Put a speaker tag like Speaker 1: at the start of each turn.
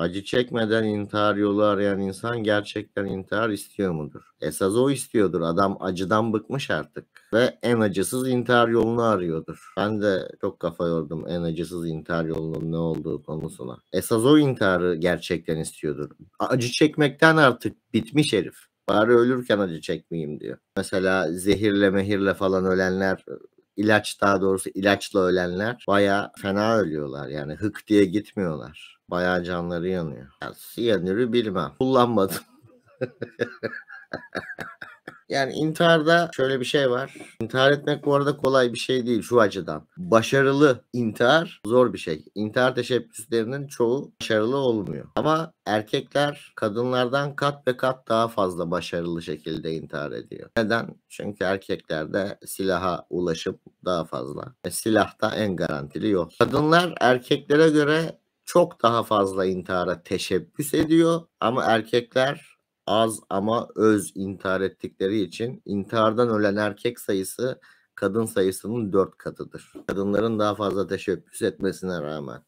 Speaker 1: Acı çekmeden intihar yolu arayan insan gerçekten intihar istiyor mudur? Esas o istiyordur. Adam acıdan bıkmış artık ve en acısız intihar yolunu arıyordur. Ben de çok kafa yordum en acısız intihar yolunun ne olduğu konusuna. Esas o intiharı gerçekten istiyordur. Acı çekmekten artık bitmiş herif. Bari ölürken acı çekmeyeyim diyor. Mesela zehirle mehirle falan ölenler ilaç daha doğrusu ilaçla ölenler baya fena ölüyorlar. Yani hık diye gitmiyorlar. Baya canları yanıyor. Ya, siyanürü bilmem. Kullanmadım. Yani intiharda şöyle bir şey var. İntihar etmek bu arada kolay bir şey değil şu açıdan. Başarılı intihar zor bir şey. İntihar teşebbüslerinin çoğu başarılı olmuyor. Ama erkekler kadınlardan kat ve kat daha fazla başarılı şekilde intihar ediyor. Neden? Çünkü erkeklerde silaha ulaşıp daha fazla. E, silah da en garantili yol. Kadınlar erkeklere göre çok daha fazla intihara teşebbüs ediyor ama erkekler az ama öz intihar ettikleri için intihardan ölen erkek sayısı kadın sayısının dört katıdır. Kadınların daha fazla teşebbüs etmesine rağmen.